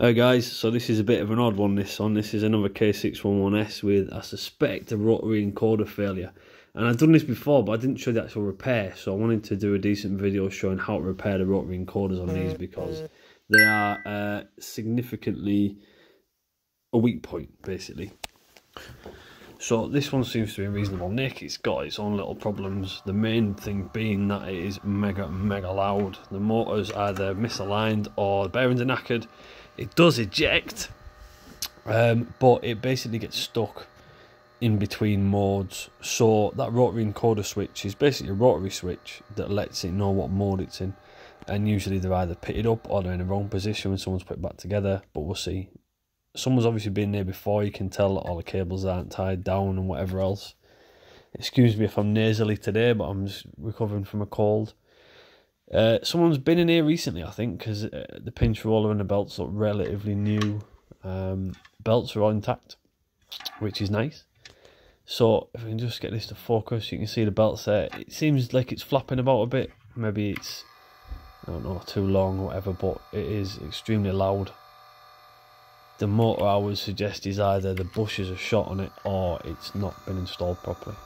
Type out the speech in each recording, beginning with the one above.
Hey guys, so this is a bit of an odd one this on. This is another K611S with, I suspect, a rotary encoder failure. And I've done this before, but I didn't show the actual repair. So I wanted to do a decent video showing how to repair the rotary encoders on these because they are uh, significantly a weak point, basically. So this one seems to be reasonable nick. It's got its own little problems. The main thing being that it is mega, mega loud. The motor's either misaligned or the bearings are knackered it does eject, um, but it basically gets stuck in between modes. So that rotary encoder switch is basically a rotary switch that lets it know what mode it's in. And usually they're either pitted up or they're in the wrong position when someone's put it back together. But we'll see. Someone's obviously been there before. You can tell that all the cables aren't tied down and whatever else. Excuse me if I'm nasally today, but I'm just recovering from a cold. Uh, someone's been in here recently, I think, because uh, the pinch roller and the belts look relatively new. Um, belts are all intact, which is nice. So if we can just get this to focus, you can see the belts there. It seems like it's flapping about a bit. Maybe it's, I don't know, too long or whatever, but it is extremely loud. The motor I would suggest is either the bushes are shot on it or it's not been installed properly.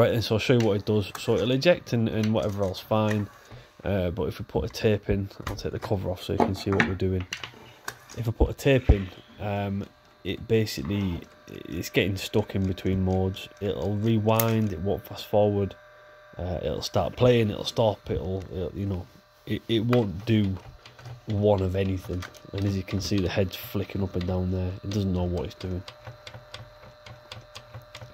Right so I'll show you what it does. So it'll eject and, and whatever else, fine. Uh, but if we put a tape in, I'll take the cover off so you can see what we're doing. If I put a tape in, um, it basically, it's getting stuck in between modes. It'll rewind, it won't fast forward. Uh, it'll start playing, it'll stop, it'll, it'll you know, it, it won't do one of anything. And as you can see, the head's flicking up and down there. It doesn't know what it's doing.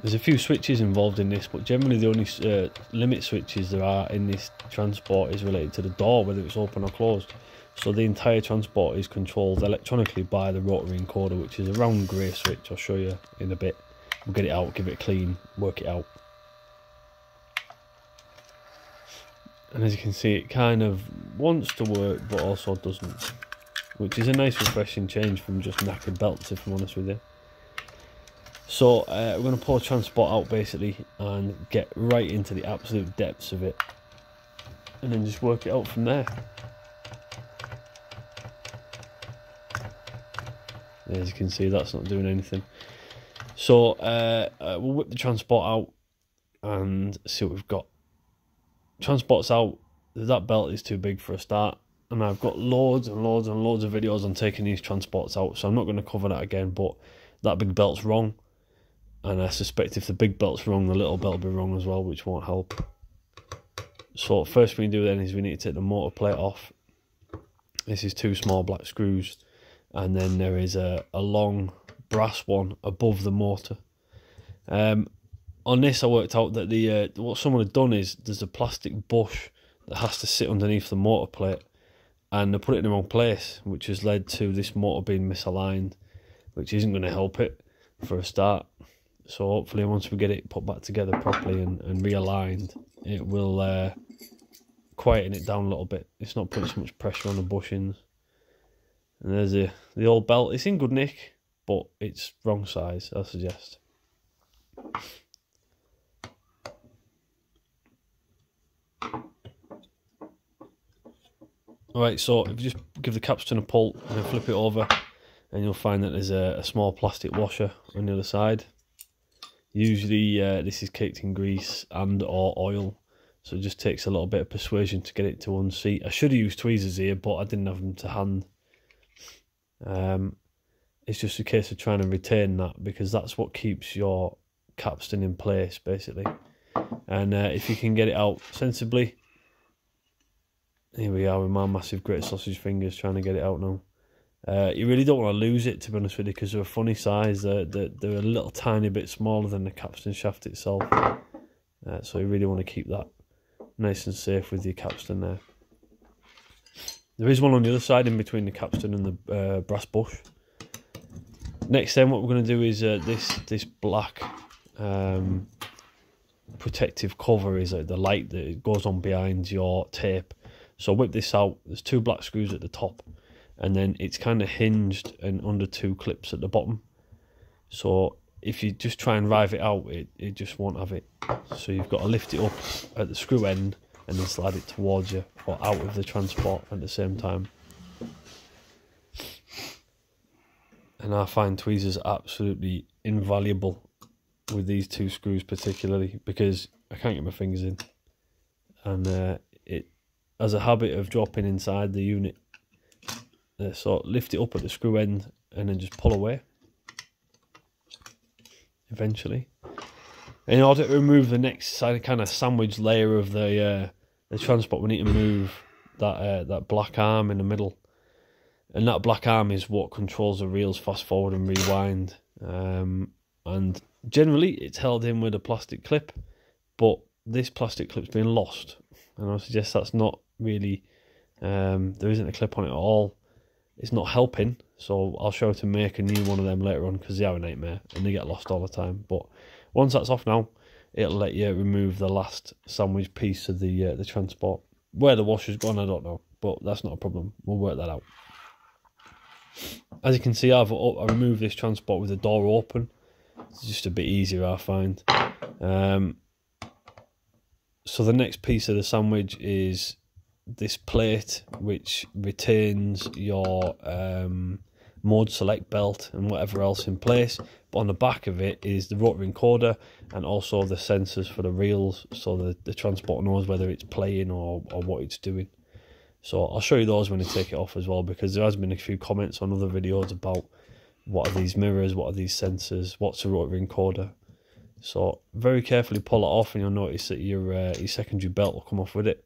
There's a few switches involved in this, but generally the only uh, limit switches there are in this transport is related to the door, whether it's open or closed. So the entire transport is controlled electronically by the rotary encoder, which is a round grey switch. I'll show you in a bit. We'll get it out, give it a clean, work it out. And as you can see, it kind of wants to work, but also doesn't. Which is a nice refreshing change from just knackered belts, if I'm honest with you. So uh, we're going to pull transport out basically and get right into the absolute depths of it and then just work it out from there. As you can see that's not doing anything. So uh, uh, we'll whip the transport out and see what we've got. Transport's out, that belt is too big for a start and I've got loads and loads and loads of videos on taking these transports out so I'm not going to cover that again but that big belt's wrong and I suspect if the big belt's wrong, the little belt will be wrong as well, which won't help. So first we do then is we need to take the motor plate off. This is two small black screws, and then there is a, a long brass one above the motor. Um, on this, I worked out that the uh, what someone had done is there's a plastic bush that has to sit underneath the motor plate, and they put it in the wrong place, which has led to this motor being misaligned, which isn't going to help it for a start. So hopefully once we get it put back together properly and, and realigned, it will uh, quieten it down a little bit. It's not putting so much pressure on the bushings. And there's the, the old belt. It's in good nick, but it's wrong size, I suggest. Alright, so if you just give the capstan a pull and then flip it over, and you'll find that there's a, a small plastic washer on the other side. Usually uh, this is caked in grease and or oil, so it just takes a little bit of persuasion to get it to unseat. I should have used tweezers here, but I didn't have them to hand. Um, it's just a case of trying to retain that because that's what keeps your capstan in place, basically. And uh, if you can get it out sensibly, here we are with my massive great sausage fingers trying to get it out now. Uh, you really don't want to lose it, to be honest with you, because they're a funny size. They're, they're, they're, a little tiny bit smaller than the capstan shaft itself. Uh, so you really want to keep that nice and safe with your capstan there. There is one on the other side in between the capstan and the uh, brass bush. Next then what we're going to do is uh, this this black um, protective cover is uh, the light that goes on behind your tape. So whip this out. There's two black screws at the top and then it's kind of hinged and under two clips at the bottom. So if you just try and rive it out, it, it just won't have it. So you've got to lift it up at the screw end and then slide it towards you or out of the transport at the same time. And I find tweezers absolutely invaluable with these two screws particularly because I can't get my fingers in. And uh, it has a habit of dropping inside the unit. Uh, so lift it up at the screw end and then just pull away. Eventually. In order to remove the next kind of sandwich layer of the uh, the transport, we need to move that uh, that black arm in the middle, and that black arm is what controls the reels fast forward and rewind. Um, and generally, it's held in with a plastic clip, but this plastic clip's been lost, and I suggest that's not really. Um, there isn't a clip on it at all. It's not helping, so I'll show to make a new one of them later on because they are a nightmare and they get lost all the time. But once that's off now, it'll let you remove the last sandwich piece of the uh, the transport. Where the washer's gone, I don't know, but that's not a problem. We'll work that out. As you can see, I've I removed this transport with the door open. It's just a bit easier, I find. Um, so the next piece of the sandwich is this plate, which retains your um, mode select belt and whatever else in place. But on the back of it is the rotor encoder and also the sensors for the reels so the, the transport knows whether it's playing or, or what it's doing. So I'll show you those when I take it off as well because there has been a few comments on other videos about what are these mirrors, what are these sensors, what's a rotor encoder. So very carefully pull it off and you'll notice that your, uh, your secondary belt will come off with it.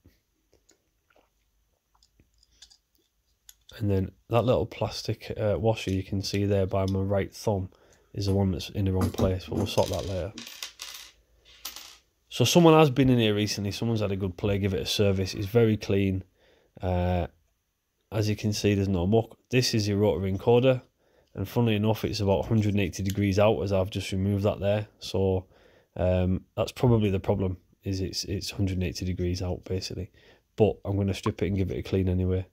And then that little plastic uh, washer you can see there by my right thumb is the one that's in the wrong place but we'll sort that later. So someone has been in here recently someone's had a good play give it a service it's very clean. Uh, as you can see there's no muck. This is your rotary encoder and funnily enough it's about 180 degrees out as I've just removed that there. So um, that's probably the problem is it's it's 180 degrees out basically. But I'm going to strip it and give it a clean anyway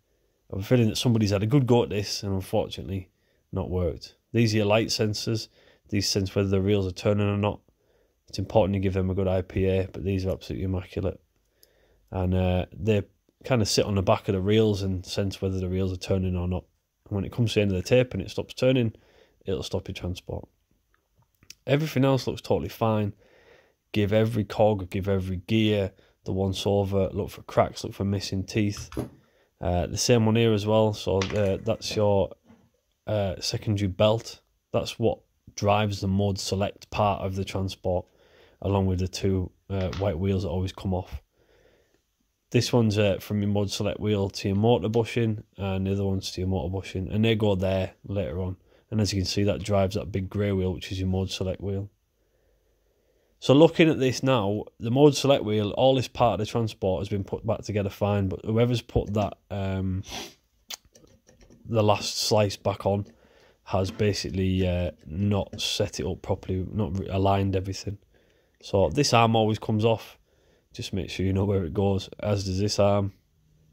I'm feeling that somebody's had a good go at this and unfortunately not worked. These are your light sensors. These sense whether the reels are turning or not. It's important to give them a good IPA, but these are absolutely immaculate. And uh, they kind of sit on the back of the reels and sense whether the reels are turning or not. And when it comes to the end of the tape and it stops turning, it'll stop your transport. Everything else looks totally fine. Give every cog, give every gear the once over, look for cracks, look for missing teeth. Uh, the same one here as well. So uh, that's your uh, secondary belt. That's what drives the mode select part of the transport, along with the two uh, white wheels that always come off. This one's uh, from your mode select wheel to your motor bushing, and the other one's to your motor bushing, and they go there later on. And as you can see, that drives that big grey wheel, which is your mode select wheel. So looking at this now, the mode select wheel, all this part of the transport has been put back together fine, but whoever's put that um, the last slice back on has basically uh, not set it up properly, not aligned everything. So this arm always comes off. Just make sure you know where it goes, as does this arm.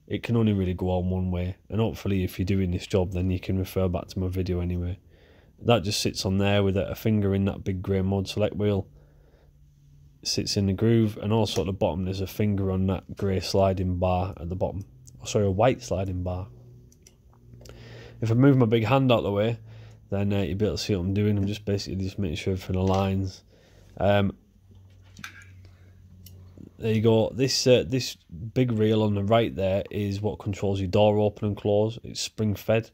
It can only really go on one way, and hopefully if you're doing this job, then you can refer back to my video anyway. That just sits on there with a finger in that big grey mode select wheel sits in the groove, and also at the bottom there's a finger on that grey sliding bar at the bottom. Oh, sorry, a white sliding bar. If I move my big hand out the way, then uh, you'll be able to see what I'm doing. I'm just basically just making sure everything aligns. Um, there you go. This uh, this big reel on the right there is what controls your door open and close. It's spring fed.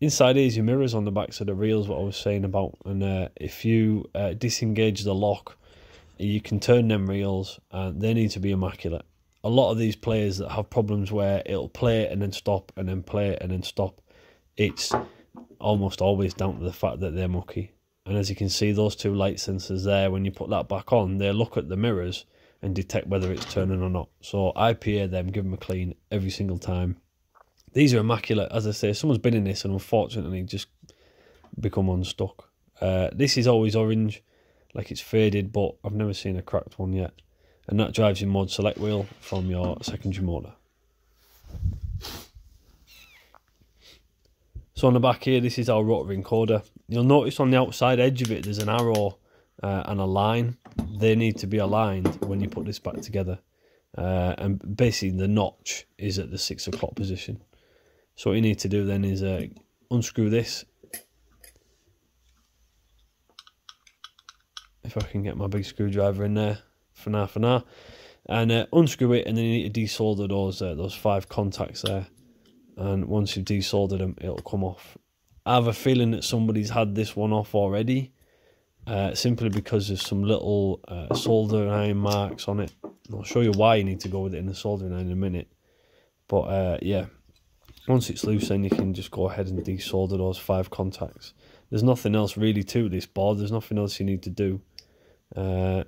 Inside is your mirrors on the backs of the reels, what I was saying about. And uh, if you uh, disengage the lock you can turn them reels and they need to be immaculate. A lot of these players that have problems where it'll play and then stop and then play and then stop, it's almost always down to the fact that they're mucky. And as you can see, those two light sensors there, when you put that back on, they look at the mirrors and detect whether it's turning or not. So IPA them, give them a clean every single time. These are immaculate. As I say, someone's been in this and unfortunately just become unstuck. Uh, this is always orange like it's faded, but I've never seen a cracked one yet. And that drives your mode select wheel from your secondary motor. So on the back here, this is our rotary encoder. You'll notice on the outside edge of it, there's an arrow uh, and a line. They need to be aligned when you put this back together. uh, and basically the notch is at the six o'clock position. So what you need to do then is uh, unscrew this. If I can get my big screwdriver in there for now, for now, and uh, unscrew it, and then you need to desolder those uh, those five contacts there. And once you've desoldered them, it'll come off. I have a feeling that somebody's had this one off already, uh, simply because there's some little uh, soldering iron marks on it. I'll show you why you need to go with it in the soldering iron in a minute. But uh, yeah, once it's loose, then you can just go ahead and desolder those five contacts. There's nothing else really to this board. There's nothing else you need to do. Uh,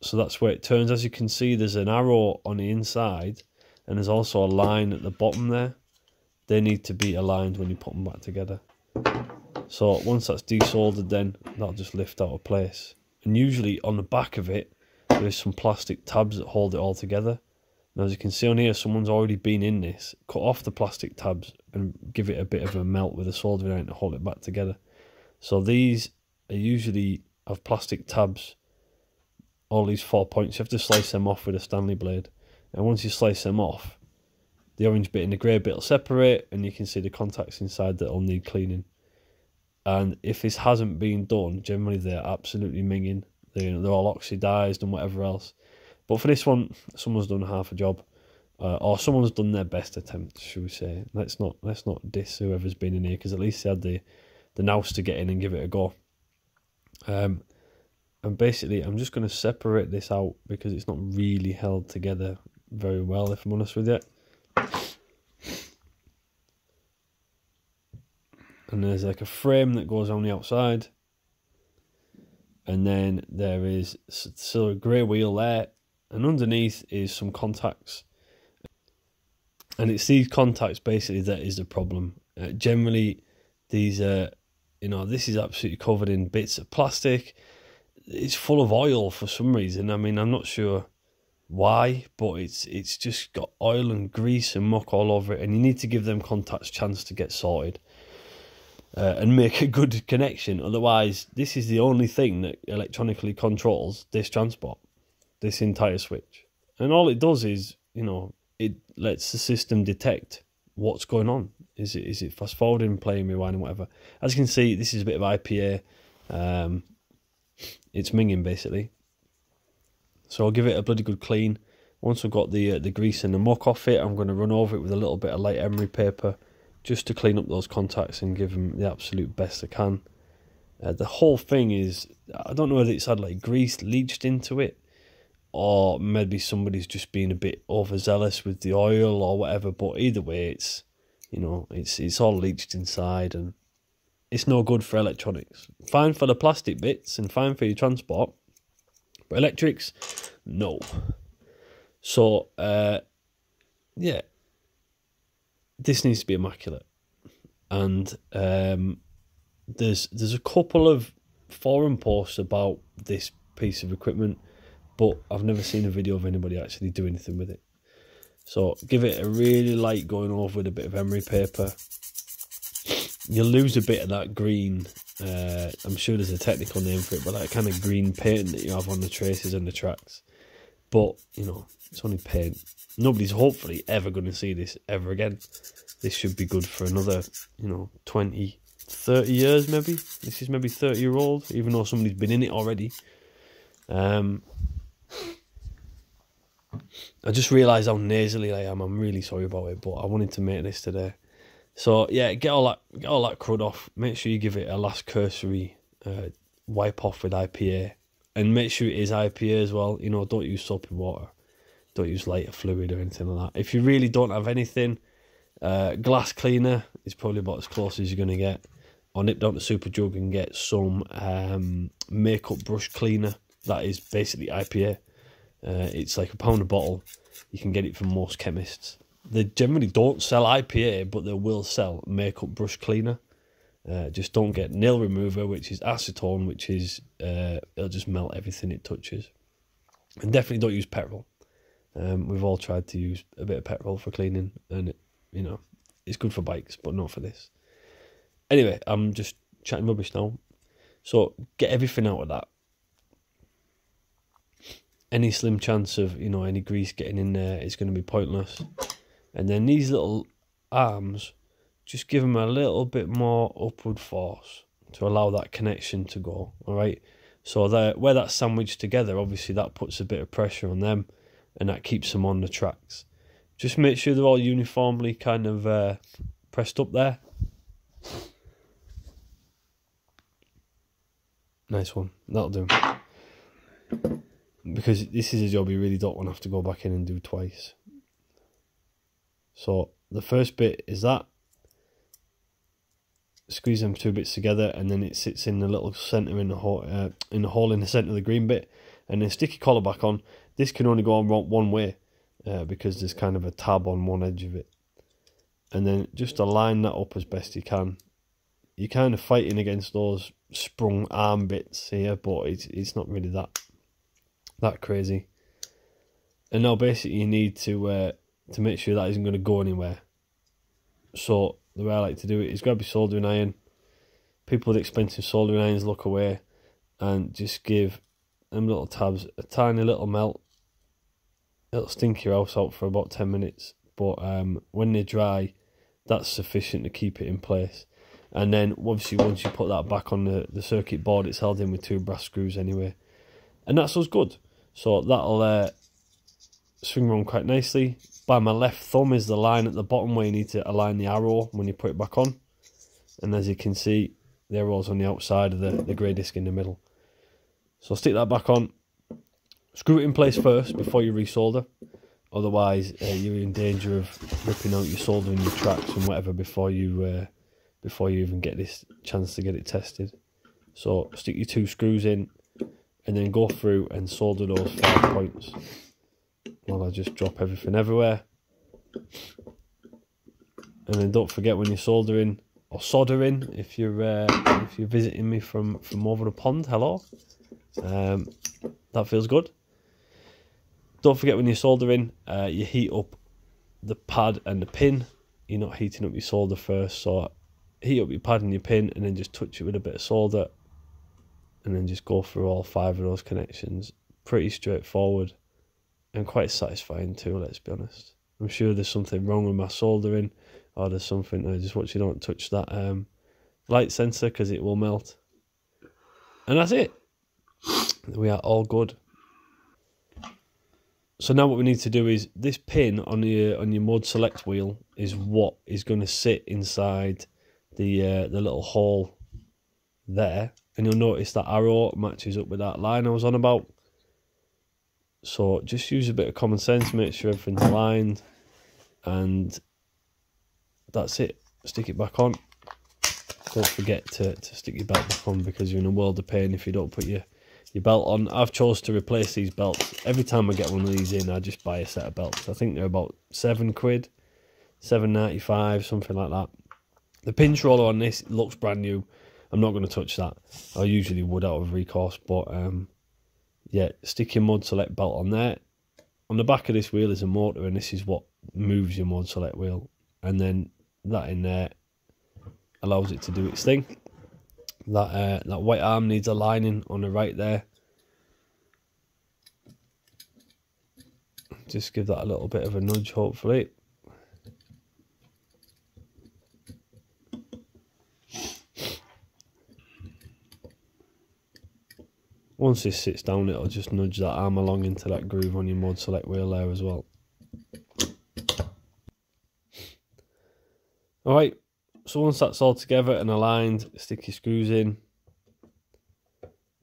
so that's where it turns. As you can see, there's an arrow on the inside, and there's also a line at the bottom there. They need to be aligned when you put them back together. So once that's desoldered, then that'll just lift out of place. And usually on the back of it, there's some plastic tabs that hold it all together. Now, as you can see on here, someone's already been in this, cut off the plastic tabs and give it a bit of a melt with a soldering iron to hold it back together. So these are usually have plastic tabs, all these four points. You have to slice them off with a Stanley blade. And once you slice them off, the orange bit and the grey bit will separate and you can see the contacts inside that will need cleaning. And if this hasn't been done, generally they're absolutely minging. They're, they're all oxidised and whatever else. But for this one, someone's done half a job, uh, or someone's done their best attempt, should we say? Let's not let's not diss whoever's been in here because at least they had the the nous to get in and give it a go. Um, and basically, I'm just going to separate this out because it's not really held together very well, if I'm honest with you. And there's like a frame that goes on the outside. And then there is still a grey wheel there and underneath is some contacts and it's these contacts basically that is the problem uh, generally these are you know this is absolutely covered in bits of plastic. It's full of oil for some reason. I mean i'm not sure why but it's it's just got oil and grease and muck all over it and you need to give them contacts chance to get sorted uh, and make a good connection. Otherwise this is the only thing that electronically controls this transport this entire switch. And all it does is, you know, it lets the system detect what's going on. Is it is it fast forwarding, playing, rewinding, whatever. As you can see, this is a bit of IPA. Um, it's minging basically. So I'll give it a bloody good clean. Once I've got the uh, the grease and the muck off it, I'm going to run over it with a little bit of light emery paper just to clean up those contacts and give them the absolute best I can. Uh, the whole thing is, I don't know whether it's had like grease leached into it or maybe somebody's just being a bit overzealous with the oil or whatever. But either way, it's you know it's it's all leached inside and it's no good for electronics. Fine for the plastic bits and fine for your transport, but electrics, no. So uh, yeah, this needs to be immaculate, and um, there's there's a couple of forum posts about this piece of equipment but I've never seen a video of anybody actually do anything with it. So give it a really light going over with a bit of emery paper. You'll lose a bit of that green. Uh, I'm sure there's a technical name for it, but that kind of green paint that you have on the traces and the tracks. But you know, it's only paint. Nobody's hopefully ever going to see this ever again. This should be good for another, you know, 20, 30 years maybe. This is maybe 30 year old, even though somebody's been in it already. Um, I just realised how nasally I am. I'm really sorry about it, but I wanted to make this today. So yeah, get all that get all that crud off. Make sure you give it a last cursory uh, wipe off with IPA, and make sure it is IPA as well. You know, don't use soapy water, don't use lighter fluid or anything like that. If you really don't have anything, uh, glass cleaner is probably about as close as you're gonna get. Or nip down to Superdrug and get some um, makeup brush cleaner that is basically IPA. Uh, it's like a pound a bottle. You can get it from most chemists. They generally don't sell IPA, but they will sell makeup brush cleaner. Uh, just don't get nail remover, which is acetone, which is uh, it'll just melt everything it touches. And definitely don't use petrol. Um, we've all tried to use a bit of petrol for cleaning, and it, you know it's good for bikes, but not for this. Anyway, I'm just chatting rubbish now. So get everything out of that any slim chance of you know any grease getting in there is going to be pointless. And then these little arms, just give them a little bit more upward force to allow that connection to go. All right. So that where that's sandwiched together, obviously that puts a bit of pressure on them, and that keeps them on the tracks. Just make sure they're all uniformly kind of uh, pressed up there. Nice one. That'll do. Because this is a job you really don't want to have to go back in and do twice. So the first bit is that. Squeeze them two bits together, and then it sits in the little center in the hole, uh, in the hole in the center of the green bit, and then stick your collar back on. This can only go on one way uh, because there's kind of a tab on one edge of it, and then just align that up as best you can. You're kind of fighting against those sprung arm bits here, but it's it's not really that that crazy. And now basically you need to uh, to make sure that isn't going to go anywhere. So the way I like to do it is grab your soldering iron. People with expensive soldering irons look away and just give them little tabs a tiny little melt. It'll stink your house out for about 10 minutes, but um, when they're dry, that's sufficient to keep it in place. And then obviously once you put that back on the, the circuit board, it's held in with two brass screws anyway. And that's us good. So that'll uh, swing around quite nicely by my left thumb is the line at the bottom where you need to align the arrow when you put it back on. And as you can see, the arrow's on the outside of the, the grey disc in the middle. So stick that back on. Screw it in place first before you resolder. Otherwise, uh, you're in danger of ripping out your solder and your tracks and whatever before you uh, before you even get this chance to get it tested. So stick your two screws in and then go through and solder those five points while I just drop everything everywhere. And then don't forget when you're soldering or soldering, if you're uh, if you're visiting me from from over the pond, hello. Um, that feels good. Don't forget when you're soldering, uh, you heat up the pad and the pin. You're not heating up your solder first, so heat up your pad and your pin, and then just touch it with a bit of solder, and then just go through all five of those connections. Pretty straightforward and quite satisfying too. Let's be honest. I'm sure there's something wrong with my soldering, or there's something. I just want you don't touch that um, light sensor because it will melt. And that's it. We are all good. So now what we need to do is this pin on your on your mode select wheel is what is going to sit inside the uh, the little hole there, and you'll notice that arrow matches up with that line I was on about. So just use a bit of common sense, make sure everything's aligned, and that's it. Stick it back on. Don't forget to, to stick your belt back on because you're in a world of pain if you don't put your, your belt on. I've chose to replace these belts. Every time I get one of these in, I just buy a set of belts. I think they're about seven quid, seven ninety five, something like that. The pinch roller on this looks brand new. I'm not going to touch that. I usually would out of recourse, but um, yeah, stick your mode select belt on there. On the back of this wheel is a motor, and this is what moves your mode select wheel. And then that in there allows it to do its thing. That uh, that white arm needs aligning on the right there. Just give that a little bit of a nudge, hopefully. Once this sits down, it'll just nudge that arm along into that groove on your mode select wheel there as well. Alright, so once that's all together and aligned, stick your screws in.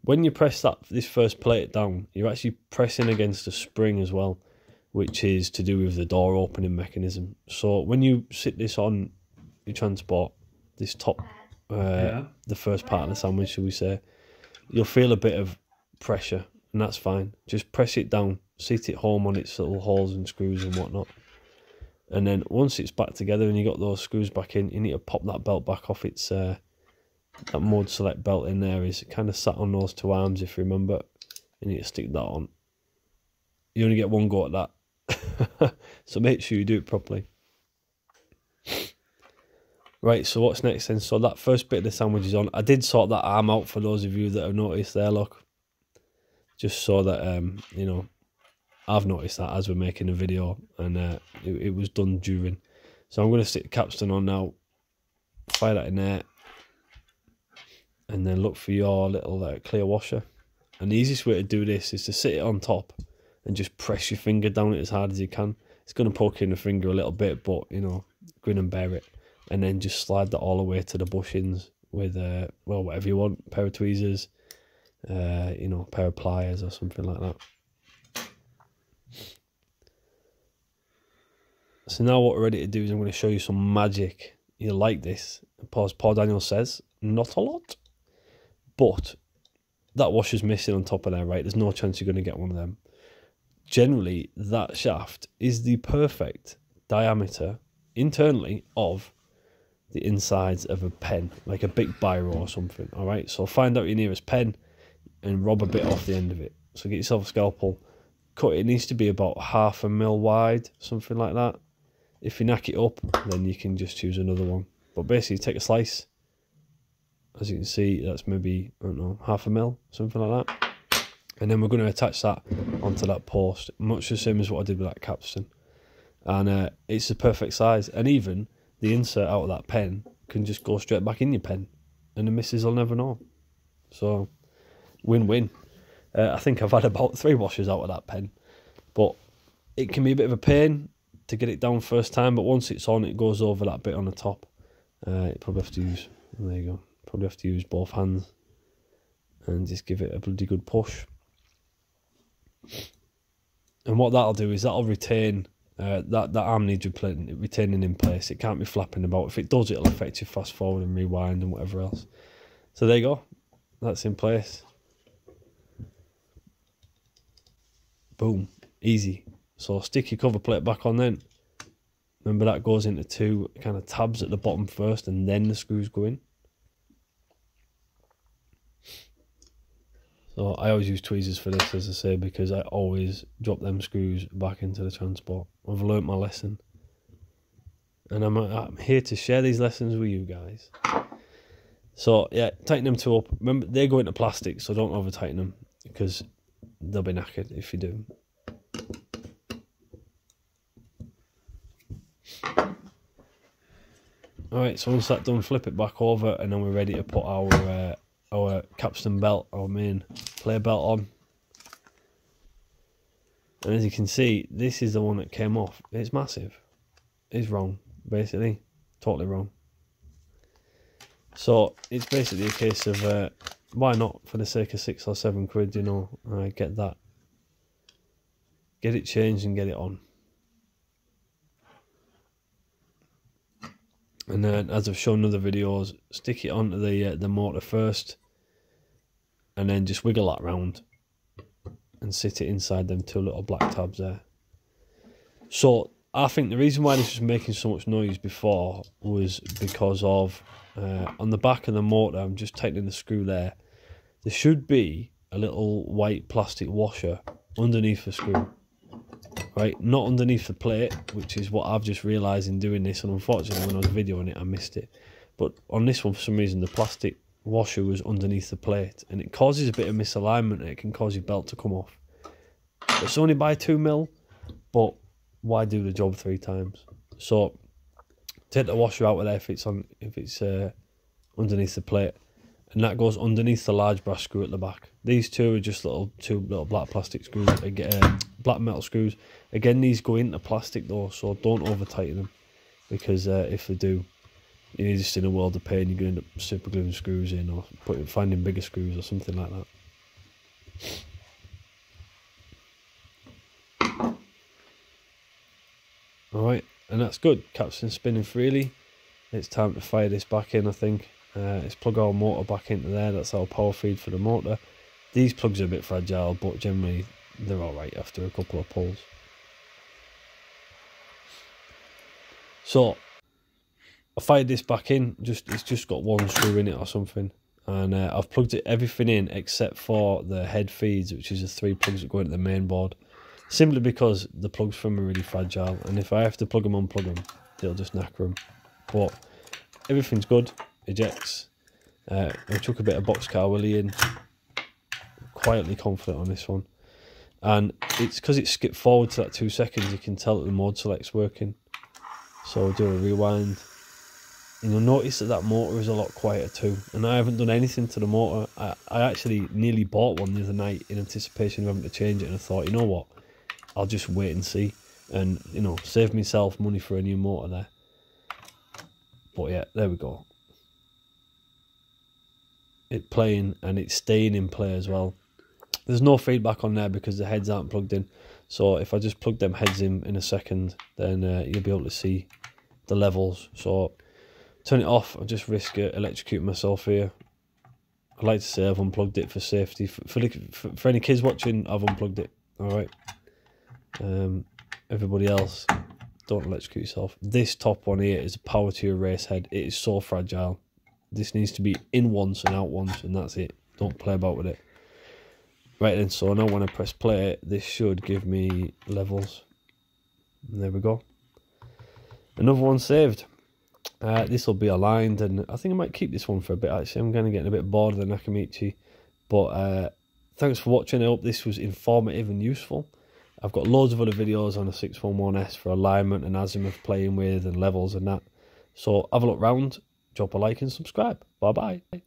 When you press that this first plate down, you're actually pressing against a spring as well, which is to do with the door opening mechanism. So when you sit this on your transport, this top, uh, yeah. the first part of the sandwich, shall we say, you'll feel a bit of pressure, and that's fine. Just press it down, seat it home on its little holes and screws and whatnot. And then once it's back together and you got those screws back in, you need to pop that belt back off its uh, that mode select belt in there is kind of sat on those two arms if you remember. You need to stick that on. You only get one go at that. so make sure you do it properly. Right, so what's next then? So that first bit of the sandwich is on. I did sort that arm out for those of you that have noticed there, look. Just so that, um, you know, I've noticed that as we're making a video, and uh, it, it was done during. So I'm going to stick the capstan on now, fire that in there, and then look for your little uh, clear washer. And the easiest way to do this is to sit it on top and just press your finger down it as hard as you can. It's going to poke in the finger a little bit, but you know, grin and bear it. And then just slide that all the way to the bushings with, uh, well, whatever you want, pair of tweezers, uh, you know, pair of pliers or something like that. So now what we're ready to do is I'm going to show you some magic. You like this. As Paul Daniel says, not a lot. But that washer's missing on top of there, right? There's no chance you're going to get one of them. Generally, that shaft is the perfect diameter internally of the insides of a pen, like a big biro or something. All right, so find out your nearest pen and rob a bit off the end of it. So get yourself a scalpel, cut it. needs to be about half a mil wide, something like that. If you knack it up, then you can just choose another one. But basically, take a slice. As you can see, that's maybe, I don't know, half a mil, something like that. And then we're going to attach that onto that post, much the same as what I did with that capstan. And uh, it's the perfect size. And even the insert out of that pen can just go straight back in your pen. And the missus will never know. So, win-win. Uh, I think I've had about three washes out of that pen. But it can be a bit of a pain to get it down first time, but once it's on, it goes over that bit on the top. Uh, you probably have to use, there you go, probably have to use both hands and just give it a bloody good push. And what that'll do is that'll retain uh, that that arm needs retaining in place. It can't be flapping about. If it does, it'll affect your fast forward and rewind and whatever else. So there you go. That's in place. Boom. Easy. So stick your cover plate back on then. Remember that goes into two kind of tabs at the bottom first and then the screws go in. So I always use tweezers for this, as I say, because I always drop them screws back into the transport. I've learnt my lesson. And I'm, I'm here to share these lessons with you guys. So yeah, tighten them two up. Remember, they go into plastic, so don't over tighten them because they'll be knackered if you do. Alright, so once that's done, flip it back over and then we're ready to put our uh, our capstan belt, our main player belt on. And as you can see, this is the one that came off. It's massive. It's wrong, basically. Totally wrong. So it's basically a case of uh, why not, for the sake of six or seven quid, you know, uh, get that. Get it changed and get it on. and then as I've shown in other videos, stick it onto the uh, the motor first, and then just wiggle that round, and sit it inside them two little black tabs there. So I think the reason why this was making so much noise before was because of uh, on the back of the motor. I'm just tightening the screw there. There should be a little white plastic washer underneath the screw right? Not underneath the plate, which is what I've just realised in doing this. And unfortunately, when I was videoing it, I missed it. But on this one, for some reason, the plastic washer was underneath the plate, and it causes a bit of misalignment. it can cause your belt to come off. It's only by two mil, but why do the job three times? So take the washer out of there if it's on if it's uh, underneath the plate and that goes underneath the large brass screw at the back. These two are just little two little black plastic screws, again, black metal screws. Again, these go into plastic though, so don't over tighten them because uh, if they do, you're just in a world of pain. You're going to end up super gluing screws in or putting, finding bigger screws or something like that. Alright, and that's good. Capstan spinning freely. It's time to fire this back in, I think. Uh, let's plug our motor back into there. That's our power feed for the motor. These plugs are a bit fragile, but generally they're alright after a couple of pulls. So I fired this back in. Just it's just got one screw in it or something, and uh, I've plugged it everything in except for the head feeds, which is the three plugs that go into the main board. Simply because the plugs from are really fragile, and if I have to plug them, unplug them, they'll just knacker them. But everything's good ejects. Uh, I took a bit of boxcar Willie in. Quietly confident on this one. and it's because it skipped forward to that two seconds you can tell that the mode select's working so I'll do a rewind and you'll notice that that motor is a lot quieter too. And I haven't done anything to the motor. I, I actually nearly bought one the other night in anticipation of having to change it. And I thought you know what? I'll just wait and see. And you know save myself money for a new motor there. But yeah there we go. It playing and it's staying in play as well. There's no feedback on there because the heads aren't plugged in. So if I just plug them heads in in a second, then uh, you'll be able to see the levels. So turn it off. I just risk uh, electrocuting myself here. I'd like to say I've unplugged it for safety. For, for, for, for any kids watching, I've unplugged it. All right. Um, everybody else, don't electrocute yourself. This top one here is a power to your erase head. It is so fragile. This needs to be in once and out once, and that's it. Don't play about with it. Right then, so now when I press play, this should give me levels. And there we go. Another one saved. Uh, this will be aligned, and I think I might keep this one for a bit, actually. I'm kind of getting a bit bored of the Nakamichi. But uh, thanks for watching. I hope this was informative and useful. I've got loads of other videos on a 611S for alignment and azimuth playing with and levels and that. So have a look round, drop a like and subscribe. Bye-bye.